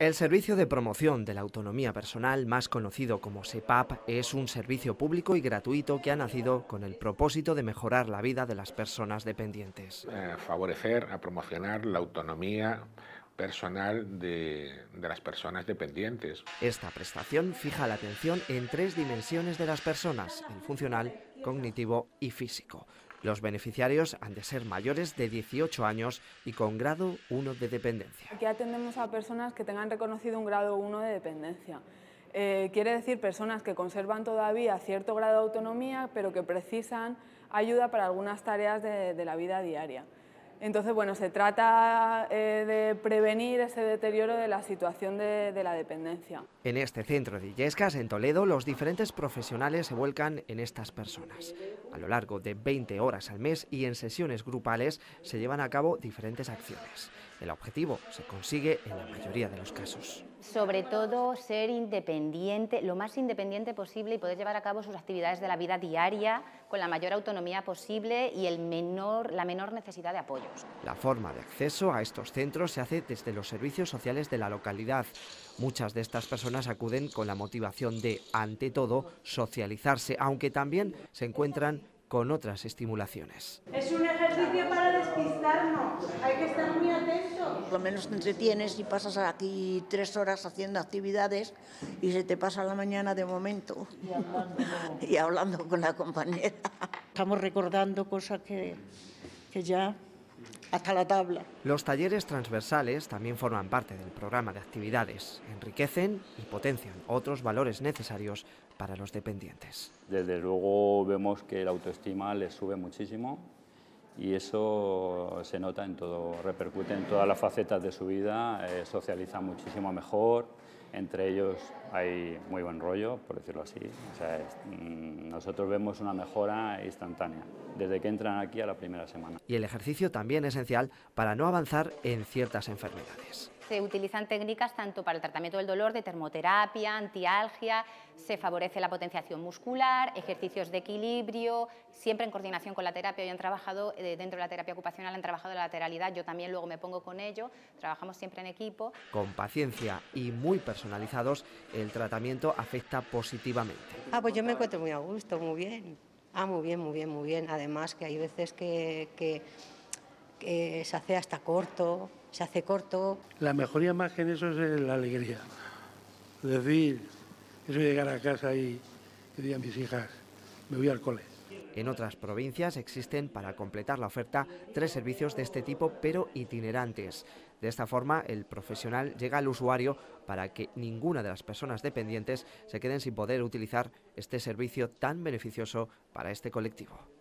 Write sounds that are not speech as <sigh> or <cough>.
El Servicio de Promoción de la Autonomía Personal, más conocido como SEPAP, es un servicio público y gratuito que ha nacido con el propósito de mejorar la vida de las personas dependientes. Eh, favorecer, a promocionar la autonomía personal de, de, las personas dependientes. Esta prestación fija la atención en tres dimensiones de las personas, el funcional, cognitivo y físico. Los beneficiarios han de ser mayores de 18 años y con grado 1 de dependencia. Aquí atendemos a personas que tengan reconocido un grado 1 de dependencia. Eh, quiere decir personas que conservan todavía cierto grado de autonomía, pero que precisan ayuda para algunas tareas de, de la vida diaria. Entonces, bueno, se trata eh, de prevenir ese deterioro de la situación de, de, la dependencia. En este centro de Illescas, en Toledo, los diferentes profesionales se vuelcan en estas personas. A lo largo de 20 horas al mes y en sesiones grupales se llevan a cabo diferentes acciones. El objetivo se consigue en la mayoría de los casos. Sobre todo ser independiente, lo más independiente posible y poder llevar a cabo sus actividades de la vida diaria con la mayor autonomía posible y el menor, la menor necesidad de apoyos. La forma de acceso a estos centros se hace desde los servicios sociales de la localidad. Muchas de estas personas acuden con la motivación de, ante todo, socializarse, aunque también se encuentran con otras estimulaciones. Es un ejercicio para despistarnos, hay que estar muy atentos. Por lo menos te entretienes y pasas aquí tres horas haciendo actividades y se te pasa la mañana de momento y hablando, <laughs> y hablando con la compañera. Estamos recordando cosas que, que ya hasta la tabla. Los talleres transversales también forman parte del programa de actividades, enriquecen y potencian otros valores necesarios para los dependientes. Desde luego vemos que la autoestima les sube muchísimo y eso se nota en todo, repercute en todas las facetas de su vida, eh, socializa muchísimo mejor, entre ellos hay muy buen rollo, por decirlo así. O sea, mmm, nosotros vemos una mejora instantánea desde que entran aquí a la primera semana. Y el ejercicio también esencial para no avanzar en ciertas enfermedades. Se utilizan técnicas tanto para el tratamiento del dolor, de termoterapia, antialgia, se favorece la potenciación muscular, ejercicios de equilibrio, siempre en coordinación con la terapia. Hoy han trabajado eh, dentro de la terapia ocupacional, han trabajado la lateralidad, yo también luego me pongo con ello, trabajamos siempre en equipo. Con paciencia y muy personalizados, el tratamiento afecta positivamente. Ah, pues yo me encuentro muy a gusto, muy bien. Ah, muy bien, muy bien, muy bien. Además que hay veces que, que, que se hace hasta corto, se hace corto. La mejor imagen eso es la alegría. Es decir, eso llegar a casa y decir a mis hijas, me voy al cole. En otras provincias existen, para completar la oferta, tres servicios de este tipo, pero itinerantes. De esta forma, el profesional llega al usuario para que ninguna de las personas dependientes se queden sin poder utilizar este servicio tan beneficioso para este colectivo.